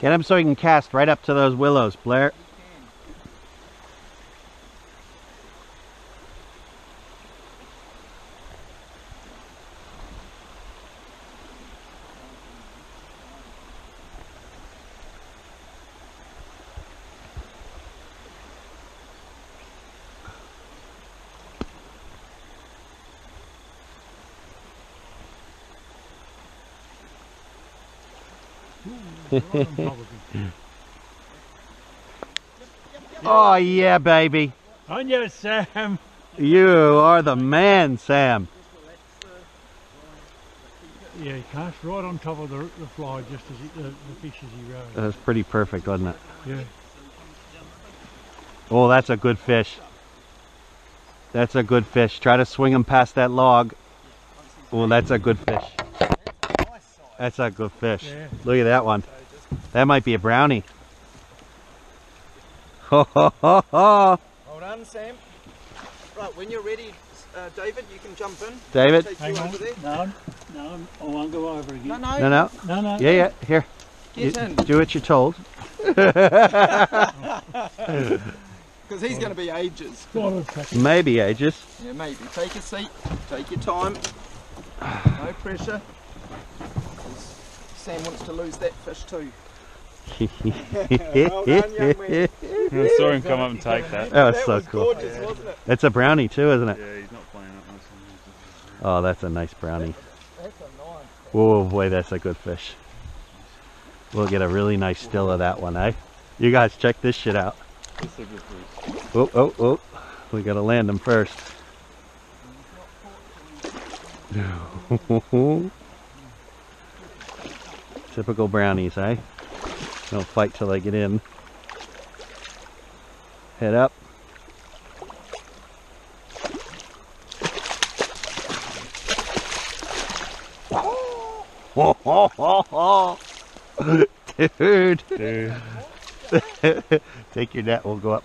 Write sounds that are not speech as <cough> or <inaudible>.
Get him so he can cast right up to those willows, Blair. <laughs> Oh yeah, baby. On you, Sam. You are the man, Sam. Yeah, he cast right on top of the, the fly just as he, the, the fish as he rose. That was pretty perfect, wasn't it? Yeah. Oh, that's a good fish. That's a good fish. Try to swing him past that log. Oh, that's a good fish. That's a good fish. Yeah. Look at that one. That might be a brownie. <laughs> Ho ho ho ho. Well done, Sam. Right, when you're ready, uh, David, you can jump in. David? Hang on. No, no, I won't go over again. No, no, No, no. no. no. Yeah, yeah. Here. get You- in. do what you're told. <laughs> <laughs> Because he's going to be ages. Go on, Patrick. Maybe ages. Yeah, maybe. Take a seat. Take your time. No pressure. 'Cause Sam wants to lose that fish too. <laughs> well done, young man. I saw him come up and take that. That was that so was cool. gorgeous, wasn't it? It's a brownie too, isn't it? Yeah, he's not playing up nice. Oh, that's a nice brownie. That's a nice. Oh boy, that's a good fish. We'll get a really nice still of that one, eh? You guys check this shit out. That's a good fish. Oh, oh, oh. We gotta land them first. <laughs> Typical brownies, eh? Don't fight till they get in. Head up. <laughs> Dude, Dude. <laughs> take your net, we'll go up.